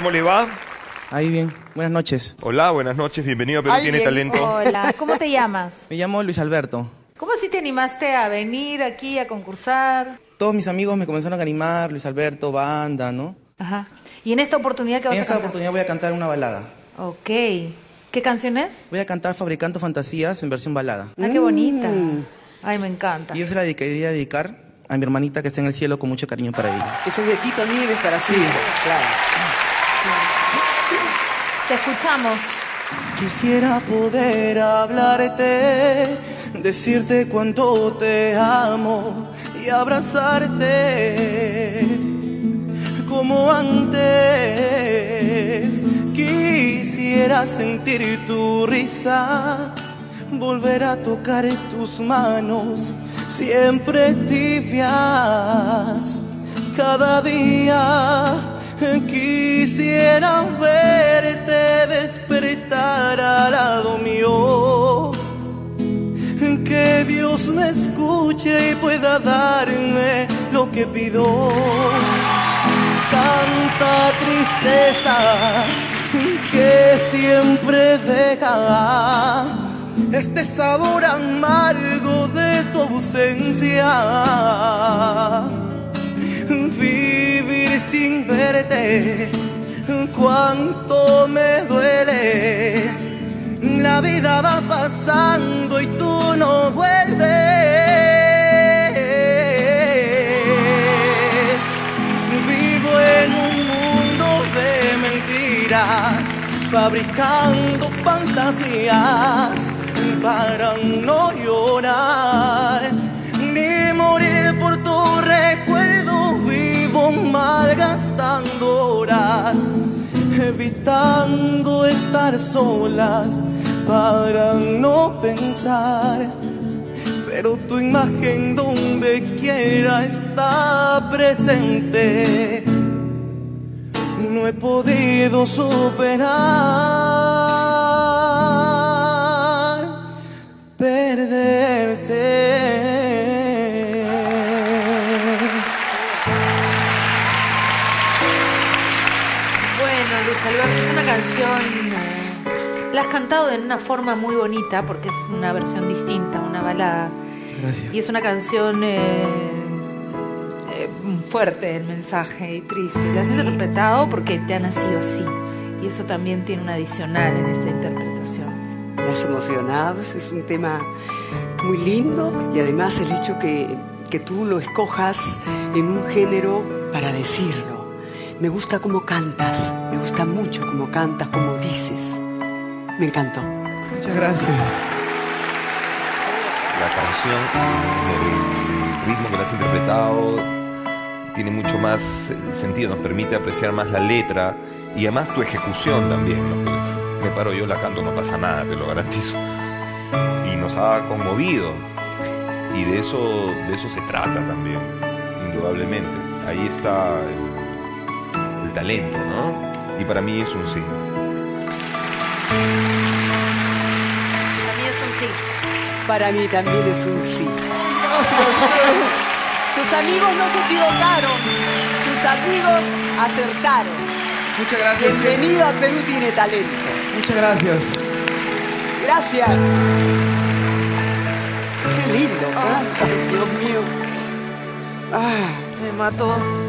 ¿Cómo le va? Ahí bien, buenas noches. Hola, buenas noches, bienvenido a Perú Tiene Talento. Hola, ¿cómo te llamas? Me llamo Luis Alberto. ¿Cómo así te animaste a venir aquí a concursar? Todos mis amigos me comenzaron a animar, Luis Alberto, banda, ¿no? Ajá. ¿Y en esta oportunidad qué vas En a esta cantar? oportunidad voy a cantar una balada. Ok. ¿Qué canción es? Voy a cantar Fabricando Fantasías en versión balada. Ah, qué bonita. Ay, me encanta. Y yo se la dedicaría a dedicar a mi hermanita que está en el cielo con mucho cariño para ella. Ese es de Tito Nieves para Sí. siempre. Claro. Te escuchamos. Quisiera poder hablarte, decirte cuánto te amo y abrazarte como antes. Quisiera sentir tu risa, volver a tocar tus manos, siempre tibias. Cada día quisiera verte Me escuche y pueda darme lo que pido. Tanta tristeza que siempre deja este sabor amargo de tu ausencia vivir sin verte, cuánto me duele. La vida va pasando y tú no vuelves. Fabricando fantasías para no llorar ni morir por tu recuerdo. Vivo malgastando horas, evitando estar solas para no pensar. Pero tu imagen donde quiera está presente. No he podido superar perderte. Bueno, Luis Alberto, es una canción. la has cantado en una forma muy bonita porque es una versión distinta, una balada. Gracias. Y es una canción eh, fuerte el mensaje y triste. La has interpretado porque te ha nacido así. Y eso también tiene un adicional en esta interpretación. Me has emocionado, es un tema muy lindo y además el hecho que, que tú lo escojas en un género para decirlo. Me gusta cómo cantas, me gusta mucho cómo cantas, cómo dices. Me encantó. Muchas gracias. La canción, el ritmo que la has interpretado, tiene mucho más eh, sentido, nos permite apreciar más la letra y además tu ejecución también. ¿no? Pues, me paro yo, la canto, no pasa nada, te lo garantizo. Y nos ha conmovido. Y de eso, de eso se trata también, indudablemente. Ahí está el, el talento, ¿no? Y para mí es un sí. Para mí es un sí. Para mí también es un sí. Tus amigos no se equivocaron, tus amigos acertaron. Muchas gracias. Bienvenido a Perú Tiene Talento. Muchas gracias. Gracias. Qué lindo, ¿verdad? Ay, Dios mío. Ah. Me mató.